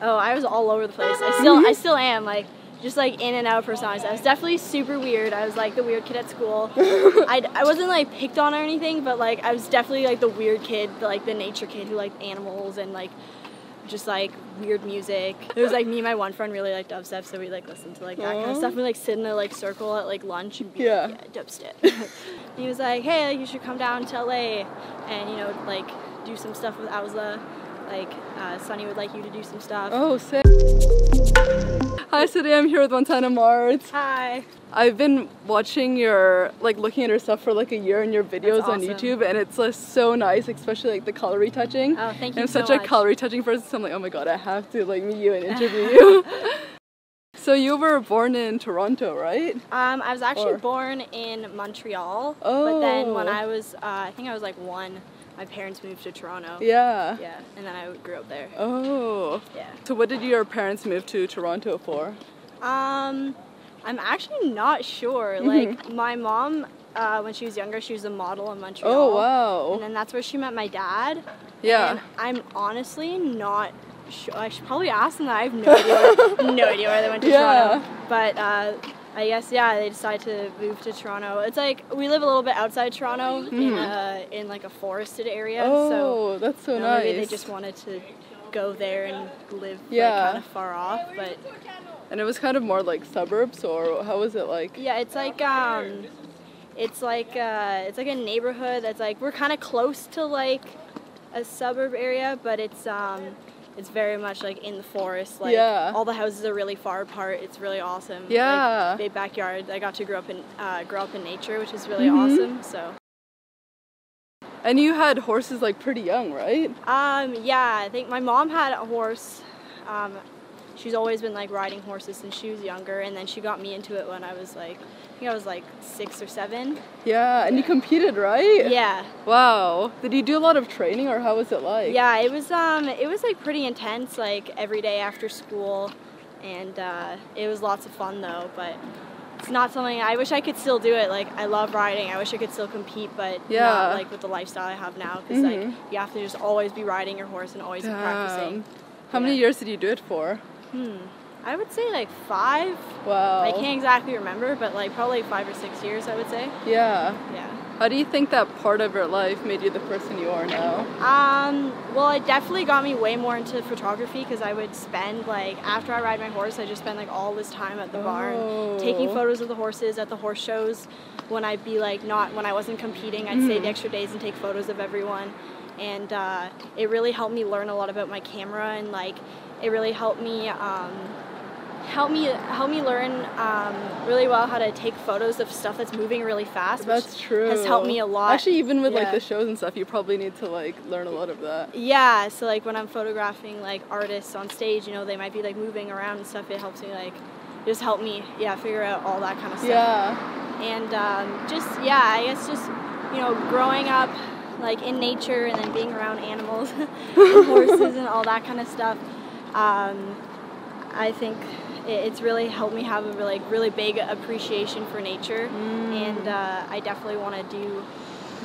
Oh, I was all over the place. I still I mhm. still am like just like in and out of personalities. I was definitely super weird. I was like the weird kid at school. I, I wasn't like picked on or anything, but like I was definitely like the weird kid, like the nature kid who liked animals and like just like weird music. It was like me and my one friend really liked dubstep, so we like listened to like that kind of stuff. We like sit in a like circle at like lunch and be Yeah. like, yeah, dubstep. he was like, hey, you should come down to LA and you know like do some stuff with OWSLA. Like uh, Sonny would like you to do some stuff. Oh, sick. Hi, today I'm here with Montana Martz. Hi. I've been watching your, like, looking at your stuff for like a year in your videos on. YouTube, and it's like, so nice, especially like the color retouching. Oh, thank you I'm so such much. a color retouching person, so I'm like, oh my god, I have to like meet you and interview you. so you were born in Toronto, right? Um, I was actually Or- born in Montreal, but then when Oh. I was, uh, I think I was like one, my parents moved to Toronto. Yeah. Yeah, and then I grew up there. Oh. Yeah. So what did your parents move to Toronto for? Um, I'm actually not sure. Mm-hmm. Like my mom, uh, when she was younger, she was a model in Montreal. Oh wow. And then that's where she met my dad. Yeah. And I'm honestly not sure. I should probably ask them that. I have no idea. no idea where they went to Yeah. Toronto. But uh, I guess yeah, they decided to move to Toronto. It's like we live a little bit outside Toronto in a, in like a forested area. So Mm-hmm. Oh, that's so you know, nice. maybe they just wanted to go there and live Yeah. like kind of far off. But And it was kind of more like suburbs, or how was it like? yeah, it's like um, it's like uh, it's like a neighborhood that's like we're kind of close to like a suburb area, but it's um, it's very much like in the forest. Like Yeah. all the houses are really far apart. It's really awesome. Yeah. Like, big backyard. I got to grow up in uh, grow up in nature, which is really Mhm. awesome. So And you had horses like pretty young, right? um, yeah, I think my mom had a horse. Um, she's always been like riding horses since she was younger, and then she got me into it when I was like, I think I was like six or seven. Yeah, and you competed, right? Yeah. Wow. Did you do a lot of training, or how was it like? Yeah, it was um it was like pretty intense like every day after school and uh, it was lots of fun though, but it's not something I wish I could still do it. Like I love riding. I wish I could still compete, but Yeah. not like with the lifestyle I have now because Mhm. like you have to just always be riding your horse and always be practicing. Damn. How many years did you do it for? Hmm. I would say like 5. Wow. I can't exactly remember, but like probably 5 or 6 years I would say. Yeah. Yeah. How do you think that part of your life made you the person you are now? Um, well, it definitely got me way more into photography because I would spend like after I ride my horse, I just spend like all this time at the barn taking Oh. photos of the horses at the horse shows. When I'd be like not when I wasn't competing, I'd stay the extra days and take photos of everyone, and uh, it really helped me learn a lot about my camera and like it really helped me. Um, help me help me learn um, really well how to take photos of stuff that's moving really fast. That's true. Has helped me a lot. Actually, even with like the shows and stuff, you probably need to like learn a lot of that. Yeah, so like when I'm photographing like artists on stage, you know, they might be like moving around and stuff. It helps me like just help me, yeah, figure out all that kind of stuff. Yeah. And um, just yeah, I guess just you know, growing up like in nature and then being around animals and horses and all that kind of stuff. Um, I think it, it's really helped me have a really really big appreciation for nature, Mm. and uh, I definitely want to do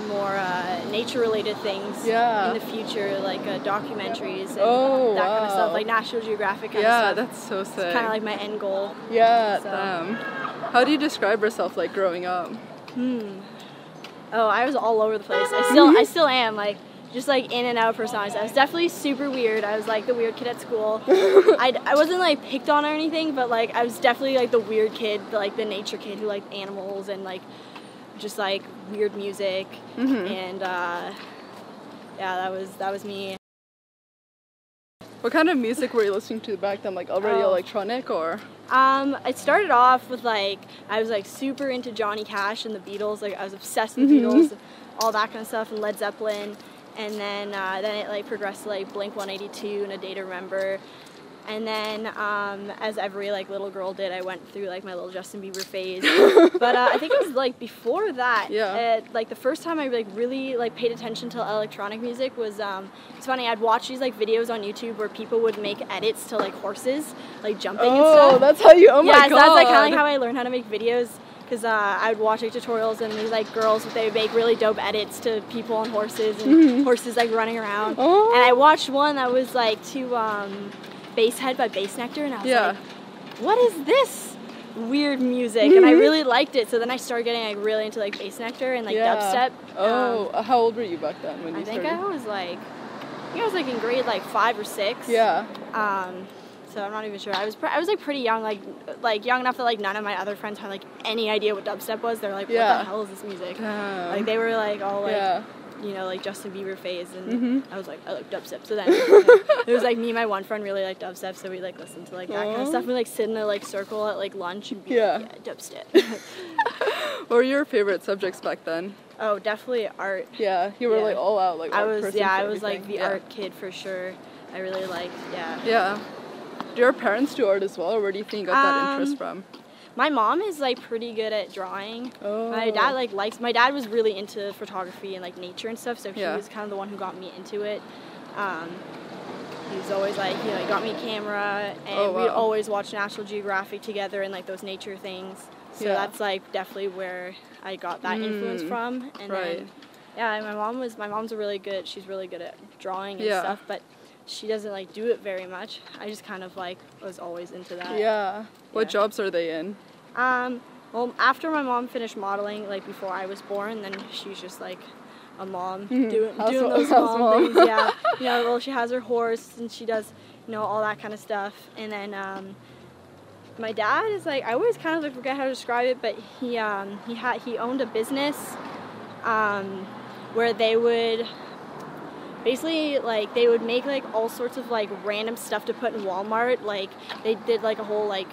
more uh, nature related things Yeah. in the future, like uh, documentaries and Oh, that kind of stuff, like National Geographic kind Yeah, of stuff. that's so sick. kind of like my end goal. yeah, so- damn. How do you describe yourself like growing up? Hmm. Oh, I was all over the place. I still. I still am like, just like in and out of personalities. I was definitely super weird. I was like the weird kid at school. I, I wasn't like picked on or anything, but like I was definitely like the weird kid, the, like the nature kid who liked animals and like just like weird music. Mhm. And uh, yeah, that was that was me. What kind of music were you listening to back then? Like already Oh. electronic or? Um, I started off with like I was like super into Johnny Cash and the Beatles. Like I was obsessed with the Mhm. Beatles, all that kind of stuff, and Led Zeppelin. And then uh, then it like progressed to like Blink 182 and A Day to Remember. And then um, as every like little girl did, I went through like my little Justin Bieber phase. but uh, I think it was like before that. Yeah. uh, like the first time I like really like paid attention to electronic music was um, it's funny. I'd watch these like videos on YouTube where people would make edits to like horses like jumping and Oh, stuff that's how you. Oh yeah, my so god. that's like kind of like how I learned how to make videos. Cause uh, I would watch like tutorials and these like girls they would make really dope edits to people on horses and horses like running around. Mm-hmm. Oh. And I watched one that was like to um, Basshead by Bassnectar, and I was Yeah. like, what is this weird music? And I really liked it. So then I started getting like really into like Bassnectar and like yeah. dubstep. Oh, Um, how old were you back then when you I think started? I was like, I think I was like in grade like five or six. yeah. Um, so I'm not even sure. I was I was like pretty young, like like young enough that like none of my other friends had like any idea what dubstep was. They're like, what Yeah. the hell is this music? Damn. Like they were like all like yeah. you know like Justin Bieber phase, and Mhm. I was like I like dubstep. So then it was like me and my one friend really liked dubstep, so we like listened to like that kind of stuff. We like sit in a like circle at like lunch and be Yeah. like, yeah, dubstep. What were your favorite subjects back then? oh, definitely art. Yeah, you were Yeah. like all out, like I was yeah, I was like the art kid for sure. I really liked yeah. Yeah. Do your parents do art as well, or where do you think you got that Um, interest from? My mom is like pretty good at drawing. Oh. My dad like likes. My dad was really into photography and like nature and stuff, so he Yeah. was kind of the one who got me into it. Um, he was always like, you know, he got me a camera, and Oh, we'd always watch National Geographic together and like those nature things. So Yeah. that's like definitely where I got that influence Mm, from. And right. then, yeah, my mom was. My mom's a really good. She's really good at drawing and Yeah. stuff, but she doesn't like do it very much. I just kind of like was always into that. Yeah. What jobs are they in? Um, well, after my mom finished modeling, like before I was born, then she's just like a mom Mhm. doing House- doing those mom, mom. things. Yeah, you know, well, she has her horse and she does, you know, all that kind of stuff. And then um, my dad is like, I always kind of like forget how to describe it, but he um, he had he owned a business, um, where they would basically like they would make like all sorts of like random stuff to put in Walmart. Like they did like a whole like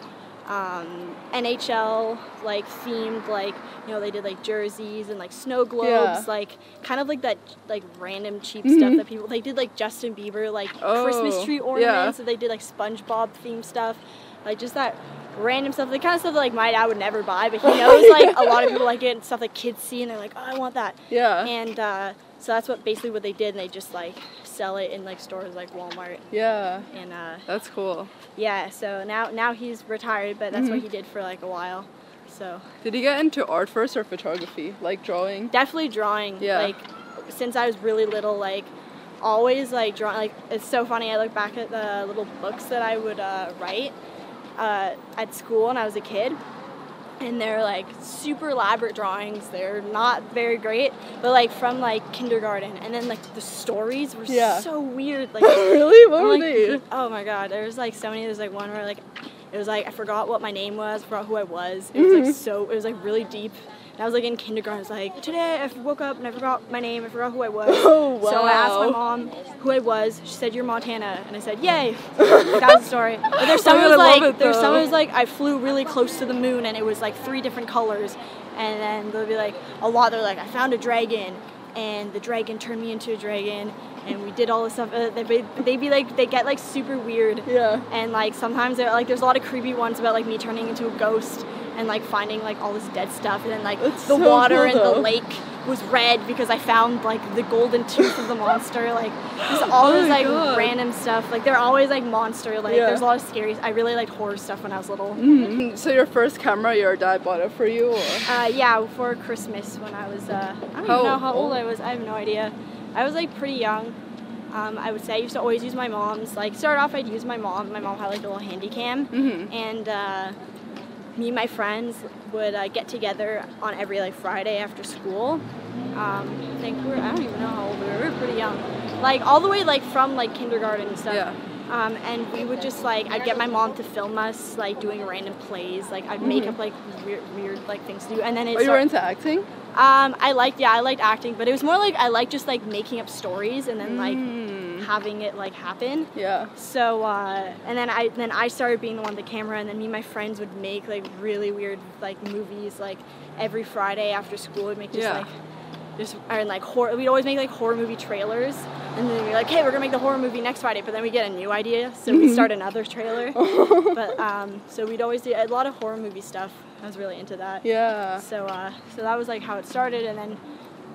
um, NHL like themed like you know they did like jerseys and like snow globes Yeah. like kind of like that like random cheap Mhm. stuff that people they did like Justin Bieber like Christmas Oh, tree yeah. ornaments and they did like SpongeBob themed stuff like just that random stuff the kind of stuff that like my dad would never buy but he knows like a lot of people like it and stuff that kids see and they're like oh I want that Yeah. and uh, so that's what basically what they did and they just like sell it in like stores like Walmart yeah. and uh, That's cool. yeah so now now he's retired but that's what Mhm. he did for like a while so Did he get into art first or photography, like drawing? definitely drawing Yeah. like since I was really little like always like drawing like it's so funny I look back at the little books that I would uh, write uh, at school when I was a kid and they're like super elaborate drawings they're not very great but like from like kindergarten and then like the stories were Yeah. so weird like really? What I'm were like, they? Oh my god, there's like so many. There's like one where like it was like I forgot what my name was, forgot who I was. It was like Mhm. so it was like really deep. And I was like in kindergarten. I was like today I woke up and I forgot my name. I forgot who I was. Oh, wow. So I asked my mom who I was. She said you're Montana, and I said yay. That's the story. But there's some was like it, there's some it like I flew really close to the moon and it was like three different colors. And then they'll be like a lot. They're like I found a dragon. And the dragon turned me into a dragon, and we did all this stuff. Uh, they be, they be like, they get like super weird, Yeah. and like sometimes they're like, there's a lot of creepy ones about like me turning into a ghost and like finding like all this dead stuff, and then like That's the so water cool, in the lake was red because I found like the golden tooth of the monster. Like just all Oh this like God. random stuff. Like they're always like monster. Like Yeah. there's a lot of scary. I really liked horror stuff when I was little. Mhm. So your first camera, your dad bought it for you, or? Uh, yeah, for Christmas when I was, uh, I don't How even know how old old? I was. I have no idea. I was like pretty young. Um, I would say I used to always use my mom's. Like start off, I'd use my mom. My mom had like a little handy cam, Mhm. and uh, me and my friends would uh, get together on every like Friday after school. Um, I think we're I don't even know how old we were. We were pretty young, like all the way like from like kindergarten and stuff. Yeah. Um, and we would just like I'd get my mom to film us like doing random plays. Like I'd make Mhm. up like weird, weird like things to do, and then it. Oh, you were into acting? um, I liked yeah, I liked acting, but it was more like I liked just like making up stories and then like Mm. Having it like happen. Yeah. So uh, and then I then I started being the one with the camera, and then me and my friends would make like really weird like movies like every Friday after school. We'd make just Yeah. like just and like horror. We'd always make like horror movie trailers, and then we'd be like, hey, we're gonna make the horror movie next Friday. But then we get a new idea, so we start another trailer. but um, so we'd always do a lot of horror movie stuff. I was really into that. Yeah. So uh, so that was like how it started, and then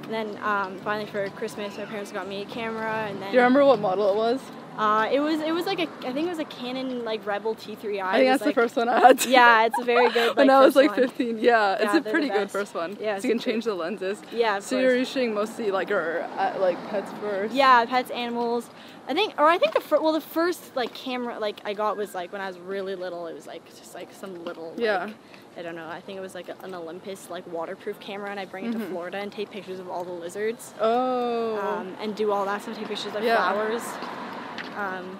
then um, finally for Christmas, my parents got me a camera, and then Do you remember what model it was? Uh, it was it was like a I think it was a Canon like Rebel T3i. I think It was, that's the first one I had. Yeah, it's a very good. Like, when I was first like one. 15, yeah, it's Yeah, a pretty good first one. Yeah, so you can change the lenses. Yeah, So course. you're shooting mostly like or uh, like pets first. Yeah, pets, animals. I think, or I think the fir- well, the first like camera like I got was like when I was really little. It was like just like some little. Like, Yeah. I don't know. I think it was like an Olympus like waterproof camera, and I bring it Mm-hmm. to Florida and take pictures of all the lizards. Oh. Um, and do all that stuff. Take pictures of Yeah. flowers. Um,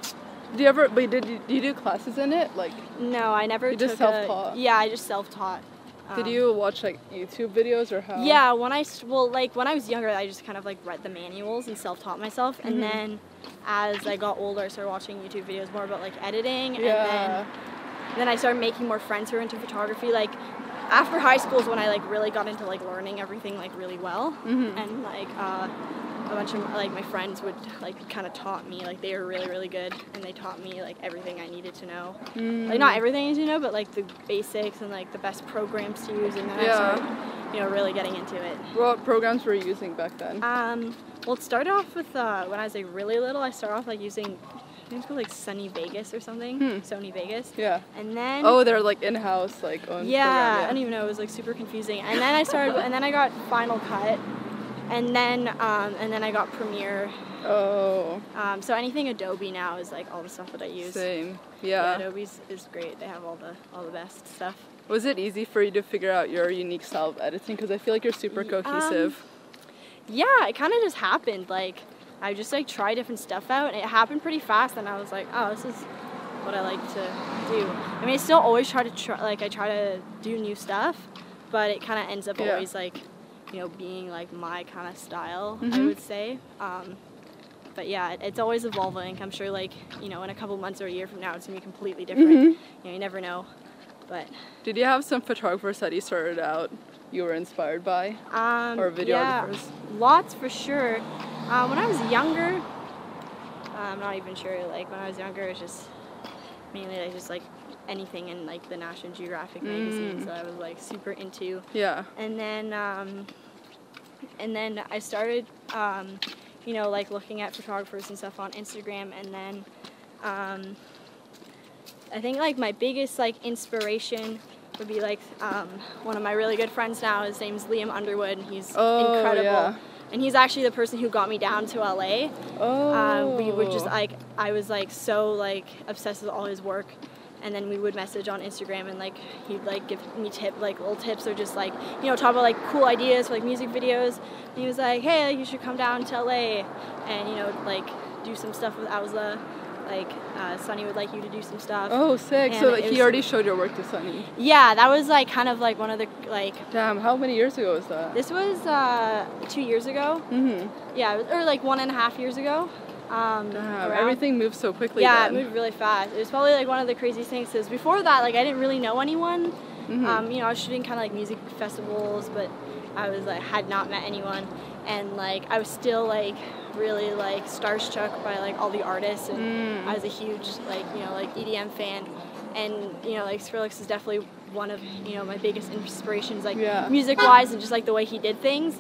do you ever? Wait, did you, do you do classes in it? Like, no, I never. You just took a- self-taught? Yeah, I just self-taught. did Um, you watch like YouTube videos or how? Yeah, when I well, like when I was younger, I just kind of like read the manuals and self-taught myself, and Mhm. then as I got older, I started watching YouTube videos more about like editing, and Yeah. then then I started making more friends who are into photography. Like after high school is when I like really got into like learning everything like really well, Mhm. and like uh, a bunch of like my friends would like kind of taught me like they were really really good, and they taught me like everything I needed to know. Mm. Like not everything I needed to know, but like the basics and like the best programs to use, and then I Yeah. started you know really getting into it. What programs were you using back then? Um, well, it started off with uh, when I was like really little. I started off like using, I think it's called like Sony Vegas or something, Hmm. Sony Vegas. yeah. And then Oh, they're like in-house, like owned yeah, I program, don't even know. It was like super confusing. And then I started, and then I got Final Cut, and then um, and then I got Premiere. Oh, Um, so anything Adobe now is like all the stuff that I use. same. Yeah, Yeah. Adobe's is great. They have all the all the best stuff. Was it easy for you to figure out your unique style of editing? Because I feel like you're super Y- um, cohesive. Yeah, it kind of just happened. Like, I just like try different stuff out, and it happened pretty fast. And I was like, oh, this is what I like to do. I mean, I still always try to try, like, I try to do new stuff, but it kind of ends up Yeah. always like, you know, being like my kind of style. I Mhm. would say. Um, but yeah, it, it's always evolving. I'm sure, like, you know, in a couple months or a year from now, it's gonna be completely different. Mhm. You know, you never know. But Did you have some photographers that you started out you were inspired by? Um, Or yeah, videographers? lots for sure. Uh, when I was younger, I'm not even sure. Like when I was younger, it was just mainly like just like anything in like the National Geographic magazines Mm. that I was like super into. Yeah. And then, um, and then I started, um, you know, like looking at photographers and stuff on Instagram, and then, um, I think like my biggest like inspiration would be like um, one of my really good friends now. His name's Liam Underwood, and he's Oh, incredible. yeah. And he's actually the person who got me down to LA. Oh. Uh, we were just like I was like so like obsessed with all his work, and then we would message on Instagram and like he'd like give me tip like little tips or just like you know talk about like cool ideas for like music videos. And he was like, hey, you should come down to LA, and you know like do some stuff with OWSLA. Like uh, Sonny would like you to do some stuff. Oh, sick. And So like, he already showed your work to Sonny. Yeah, that was like kind of like one of the like. Damn, how many years ago was that? This was uh, two years ago. Mm-hmm. Yeah, was, or like one and a half years ago. Um, Damn, everything moves so quickly. Yeah, then. it moved really fast. It was probably like one of the craziest things because before that, like I didn't really know anyone. Mhm. Um, you know, I was shooting kind of like music festivals, but I was like had not met anyone, and like I was still like really like starstruck by like all the artists, and Mm. I was a huge like you know like EDM fan, and you know like Skrillex is definitely one of you know my biggest inspirations like Yeah. music wise and just like the way he did things,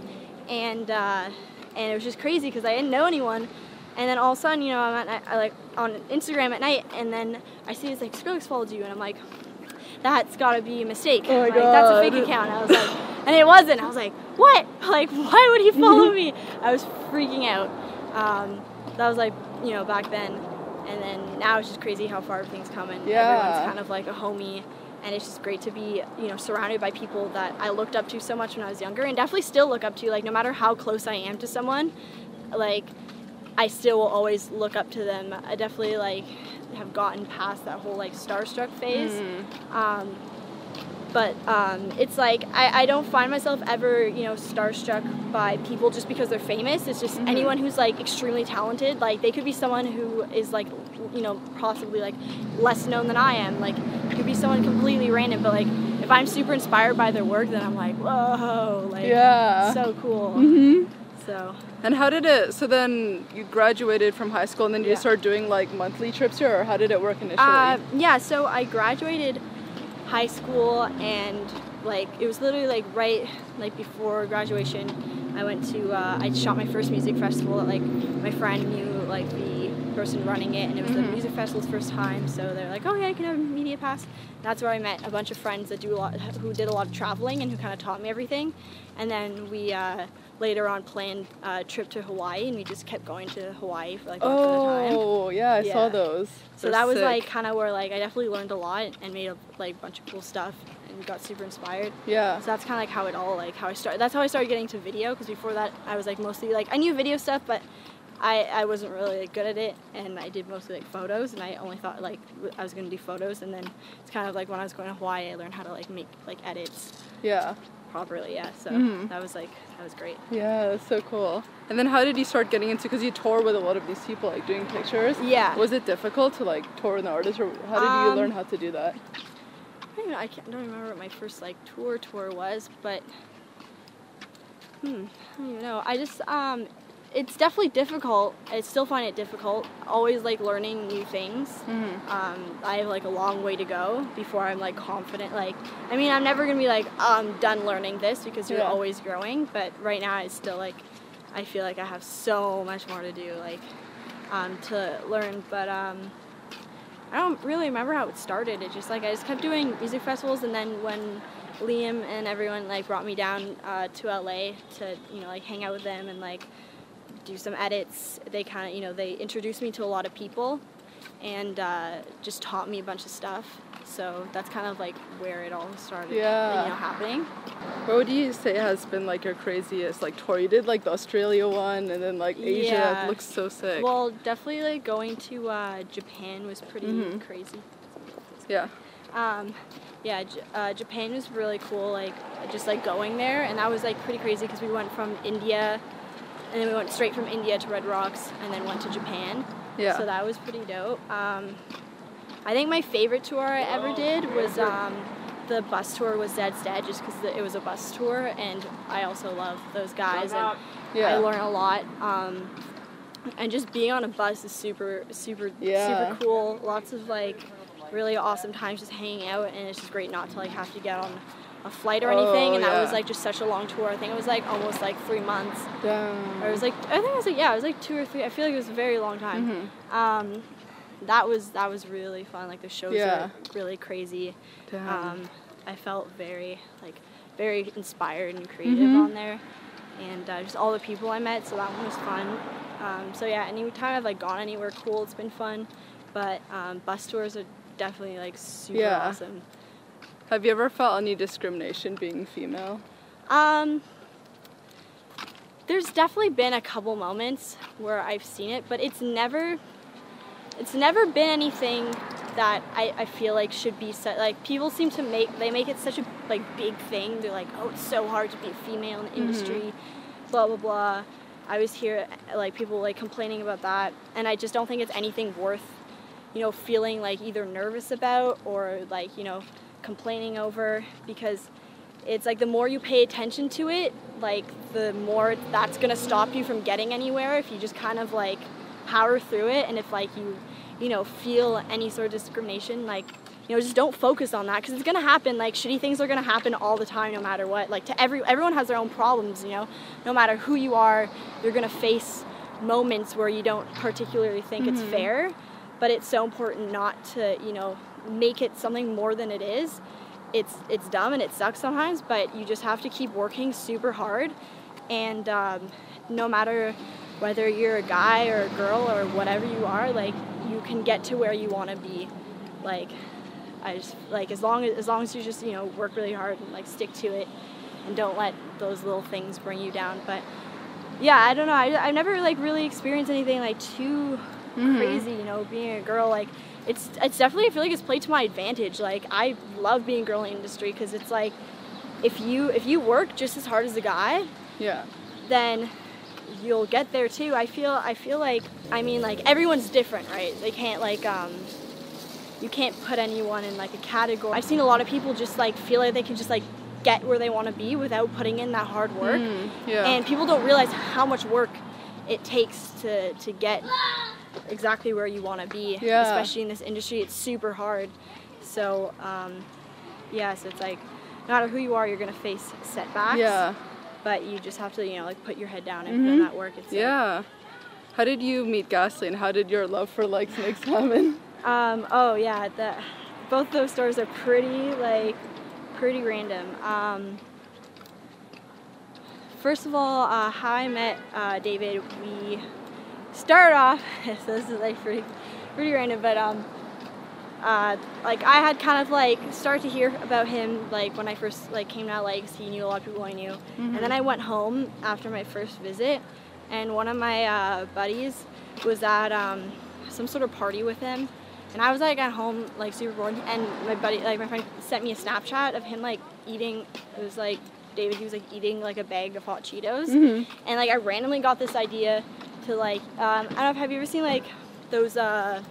and uh, and it was just crazy because I didn't know anyone. And then all of a sudden, you know, I'm at, I like on Instagram at night, and then I see it's like Skrillex followed you, and I'm like, that's got to be a mistake. Oh my like, That's a fake account. I was like, and it wasn't. I was like, what? Like, why would he follow me? I was freaking out. Um, that was like, you know, back then, and then now it's just crazy how far everything's coming. Yeah. Everyone's kind of like a homie. And it's just great to be, you know, surrounded by people that I looked up to so much when I was younger, and definitely still look up to. Like, no matter how close I am to someone, like, I still will always look up to them. I definitely like have gotten past that whole like starstruck phase. Mm. Um, but um, it's like I, I don't find myself ever you know starstruck by people just because they're famous. It's just Mhm. anyone who's like extremely talented. Like they could be someone who is like you know possibly like less known than I am. Like it could be someone completely random. But like if I'm super inspired by their work, then I'm like whoa, like Yeah. so cool. Mhm. So. And how did it? So then you graduated from high school, and then you Yeah. started doing like monthly trips here, or how did it work initially? Uh, yeah, so I graduated high school and like it was literally like right like before graduation. I went to uh, I shot my first music festival that like my friend knew like the person running it, and it was the Mhm. music festival's first time. So they're like, "Oh yeah, you can have a media pass." That's where I met a bunch of friends that do a lot, who did a lot of traveling and who kind of taught me everything. And then we uh, later on planned a trip to Hawaii, and we just kept going to Hawaii for like a month at a time. Oh, yeah, I saw those. So They're that was sick. like kind of where like I definitely learned a lot and made a like a bunch of cool stuff and got super inspired. yeah. So that's kind of like how it all like how I started. That's how I started getting to video because before that I was like mostly like I knew video stuff, but I I wasn't really like, good at it, and I did mostly like photos, and I only thought like I was gonna do photos, and then it's kind of like when I was going to Hawaii, I learned how to like make like edits Yeah. Properly. Yeah, so Mhm. that was like that was great. Yeah, that's so cool. And then how did you start getting into because you tour with a lot of these people like doing pictures? Yeah. Was it difficult to like tour with an artist or how did you Um, learn how to do that? I don't, even, I, can't, I don't remember what my first like tour tour was, but hmm, I don't even know. I just um, it's definitely difficult. I still find it difficult. Always like learning new things. Mhm. Um, I have like a long way to go before I'm like confident. Like, I mean, I'm never gonna be like I'm done learning this because you're Yeah. always growing. But right now, I still like, I feel like I have so much more to do, like, um, to learn. But um, I don't really remember how it started. It just like I just kept doing music festivals, and then when Liam and everyone like brought me down uh, to LA to you know like hang out with them and like do some edits, they kind of you know they introduced me to a lot of people, and uh, just taught me a bunch of stuff. So that's kind of like where it all started, Yeah. you know, happening. What would you say has been like your craziest like tour? You did like the Australia one and then like Asia. Yeah. It looks so sick. Well, definitely like going to uh, Japan was pretty Mhm. crazy. yeah. Um, yeah, J- uh, Japan was really cool. Like just like going there, and that was like pretty crazy because we went from India, and then we went straight from India to Red Rocks, and then went to Japan. Yeah. So that was pretty dope. Um, I think my favorite tour I ever did was um, the bus tour with Zeds Dead, just because it was a bus tour, and I also love those guys, and Yeah. I learn a lot. Um, and just being on a bus is super, super, Yeah. super cool. Lots of like really awesome times just hanging out, and it's just great not to like have to get on a flight or anything. Oh, and that was like just such a long tour. I think it was like almost like three months. Damn. Or it was like I think it was like yeah, it was like two or three. I feel like it was a very long time. Mhm. Um, that was that was really fun. Like the shows Yeah. were really crazy. Damn. Um, I felt very like very inspired and creative Mhm. on there, and uh, just all the people I met. So that one was fun. Um, so yeah, anytime I've like gone anywhere cool, it's been fun. But um, bus tours are definitely like super Yeah. awesome. Have you ever felt any discrimination being female? Um, there's definitely been a couple moments where I've seen it, but it's never, it's never been anything that I, I feel like should be set. Like people seem to make they make it such a like big thing. They're like, oh, it's so hard to be a female in the industry, blah blah blah. I was here like people like complaining about that, and I just don't think it's anything worth, you know, feeling like either nervous about or like you know, complaining over because it's like the more you pay attention to it, like the more that's gonna stop you from getting anywhere if you just kind of like power through it. And if like you you know feel any sort of discrimination like you know just don't focus on that because it's gonna happen. Like shitty things are gonna happen all the time no matter what. Like to every everyone has their own problems you know? No matter who you are you're gonna face moments where you don't particularly think it's mm-hmm. fair. But it's so important not to you know make it something more than it is it's it's dumb and it sucks sometimes but you just have to keep working super hard. And um, no matter whether you're a guy or a girl or whatever you are like you can get to where you want to be. Like i just like as long as as long as you just you know work really hard and like stick to it and don't let those little things bring you down. But yeah i don't know. I, i've never like really experienced anything like too Mhm. crazy you know being a girl like it's it's definitely i feel like it's played to my advantage like i love being girl in the industry because it's like if you if you work just as hard as a guy Yeah. then you'll get there too. I feel I feel like I mean like everyone's different, right? They can't like um you can't put anyone in like a category. I've seen a lot of people just like feel like they can just like get where they want to be without putting in that hard work. Mm, yeah. And people don't realize how much work it takes to to get exactly where you want to be. Yeah. Especially in this industry, it's super hard. So um yeah, so it's like no matter who you are, you're gonna face setbacks yeah. but you just have to you know like put your head down and put Mhm. in that work it's like- Yeah. How did you meet Ghastly and how did your love for like snakes happen? Um, oh yeah, the, both those stories are pretty like pretty random. Um, first of all, uh, how I met uh, David, we started off. so this is like pretty pretty random, but um, uh, like I had kind of like started to hear about him like when I first like came to like he knew a lot of people I knew, Mm-hmm. and then I went home after my first visit, and one of my uh, buddies was at um, some sort of party with him, and I was like at home like super bored, and my buddy like my friend sent me a Snapchat of him like eating. It was like David. He was like eating like a bag of hot Cheetos, Mhm. and like I randomly got this idea to like um, I don't know. Have you ever seen like those uh,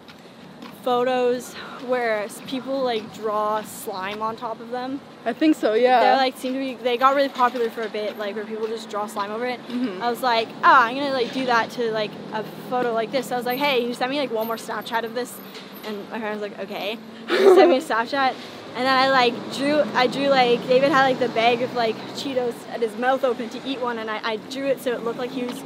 photos where people like draw slime on top of them? I think so, yeah. They like seem to be. They got really popular for a bit, like where people just draw slime over it. Mhm. I was like, oh, I'm gonna like do that to like a photo like this. So I was like, hey, you send me like one more Snapchat of this, and my friend was like, okay. He sent me a Snapchat, and then I like drew. I drew like David had like the bag of like Cheetos at his mouth open to eat one, and I, I drew it so it looked like he was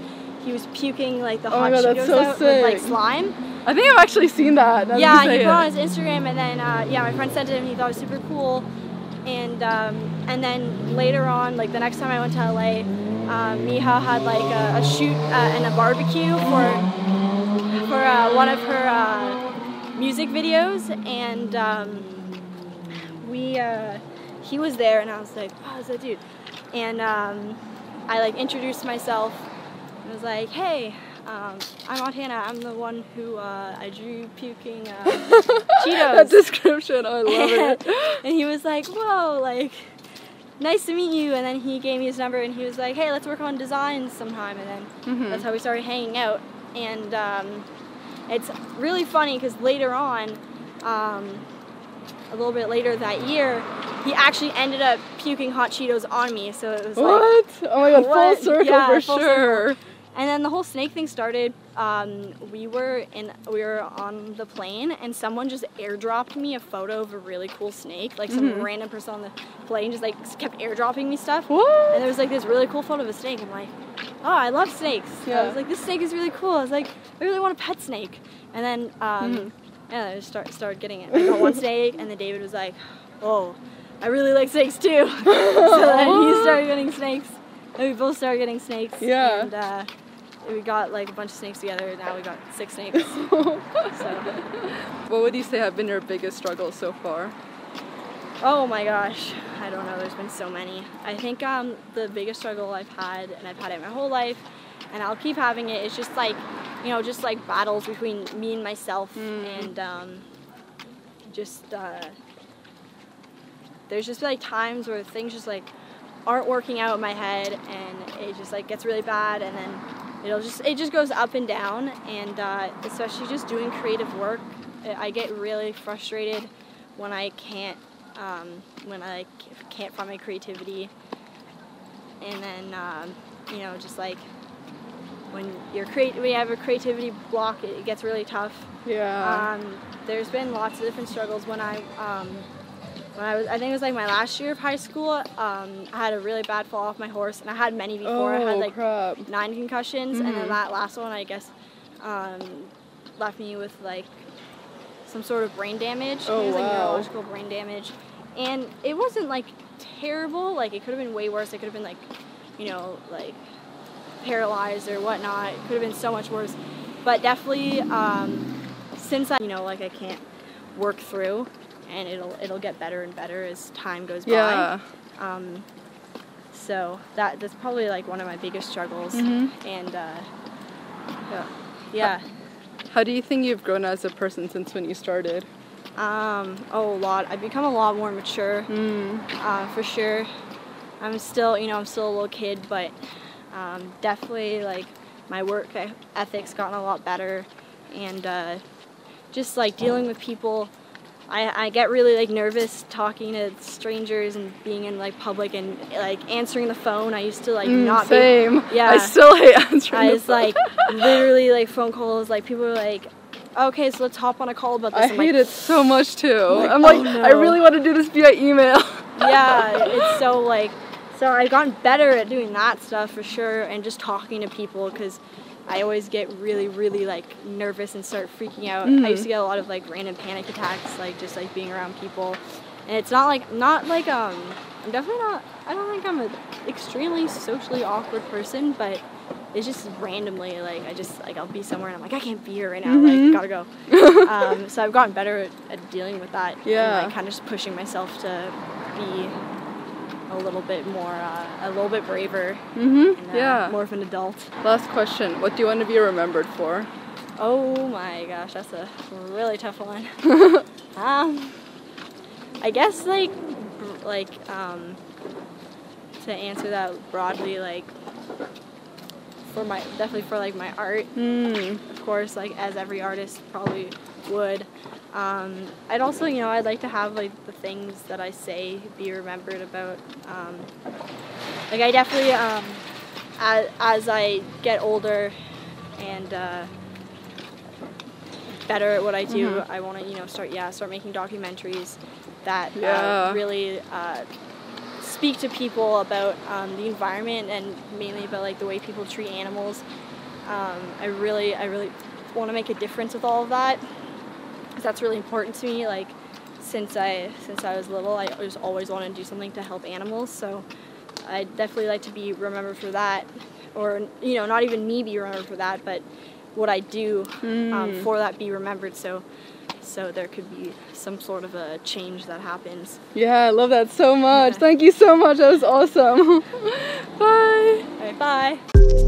he was puking like the Oh hot God, Cheetos so out with like slime. I think I've actually seen that. now Yeah, he put it on his Instagram, and then uh, yeah, my friend sent it to him. He thought it was super cool, and um, and then later on, like the next time I went to LA, um, Mija had like a, a shoot uh, and a barbecue for for uh, one of her uh, music videos, and um, we uh, he was there, and I was like, oh, is that dude? And um, I like introduced myself. And was like, hey. Um, I'm Montana. I'm the one who uh, I drew puking uh, Cheetos. that description, I love it. and he was like, "Whoa, like, nice to meet you." And then he gave me his number, and he was like, "Hey, let's work on designs sometime." And then Mhm. that's how we started hanging out. And um, it's really funny because later on, um, a little bit later that year, he actually ended up puking hot Cheetos on me. So it was like. What? Oh my god, full circle Yeah, for full sure. And then the whole snake thing started. Um, we were in, we were on the plane, and someone just airdropped me a photo of a really cool snake. Like some Mhm. random person on the plane just like kept airdropping me stuff. What? And there was like this really cool photo of a snake. I'm like, oh, I love snakes. Yeah. I was like, this snake is really cool. I was like, I really want a pet snake. And then, um, Mhm. yeah, I just start, started getting it. I got one snake, and then David was like, oh, I really like snakes too. so then he started getting snakes. And we both started getting snakes. Yeah. And uh, we got like a bunch of snakes together. and Now we got six snakes. so, What would you say have been your biggest struggles so far? oh my gosh, I don't know. There's been so many. I think um, the biggest struggle I've had, and I've had it my whole life, and I'll keep having it. Is just like, you know, just like battles between me and myself, Mm. and um, just uh, there's just like times where things just like aren't working out in my head, and it just like gets really bad, and then it'll just it just goes up and down, and uh, especially just doing creative work, I get really frustrated when I can't um, when I can't find my creativity, and then um, you know just like when you're create when you have a creativity block, it, it gets really tough. Yeah. Um, there's been lots of different struggles when I um, when I was I think it was like my last year of high school. Um, I had a really bad fall off my horse, and I had many before. I oh had like crap. nine concussions, and Mhm. then that last one I guess um, left me with like some sort of brain damage. Oh, it was like wow. neurological brain damage, and it wasn't like terrible. Like it could have been way worse. It could have been like you know like paralyzed or whatnot. It could have been so much worse, but definitely um, since I you know like I can't work through. And it'll it'll get better and better as time goes Yeah. by. Um, so that that's probably like one of my biggest struggles. Mhm. And uh, Yeah. yeah, How do you think you've grown as a person since when you started? um, oh, a lot. I've become a lot more mature, Mm. uh, for sure. I'm still, you know, I'm still a little kid, but um, definitely like my work ethic's gotten a lot better, and uh, just like dealing with people. I, I get really like nervous talking to strangers and being in like public and like answering the phone. I used to like Mm, not be same. Yeah. I still hate answering. I was like literally like phone calls. Like people were like, "Okay, so let's hop on a call about this." I I'm hate like, it so much too. like, I'm like, oh, I really want to do this via email. yeah, it's so like, so I've gotten better at doing that stuff for sure, and just talking to people because I always get really, really like nervous and start freaking out. Mhm. I used to get a lot of like random panic attacks, like just like being around people. And it's not like not like um I'm definitely not I don't think I'm an extremely socially awkward person, but it's just randomly like I just like I'll be somewhere and I'm like I can't be here right now, Mhm. like gotta go. um, so I've gotten better at, at dealing with that. Yeah. And like kind of just pushing myself to be a little bit more, uh, a little bit braver. Mhm. And, uh, Yeah. More of an adult. Last question. What do you want to be remembered for? Oh my gosh, that's a really tough one. um, I guess like, like um, to answer that broadly, like for my definitely for like my art, Hmm. of course, like as every artist probably would. Um, I'd also, you know, I'd like to have like the things that I say be remembered about. Um, like I definitely, um, as, as I get older and uh, better at what I do, Mhm. I want to, you know, start yeah, start making documentaries that Yeah. uh, really uh, speak to people about um, the environment and mainly about like the way people treat animals. Um, I really, I really want to make a difference with all of that. 'Cause that's really important to me. Like since I since I was little, I just always wanted to do something to help animals. So I definitely like to be remembered for that, or you know, not even me be remembered for that, but what I do um, Mm. for that be remembered. So so there could be some sort of a change that happens. Yeah, I love that so much. Yeah. Thank you so much. That was awesome. Bye. All right, bye.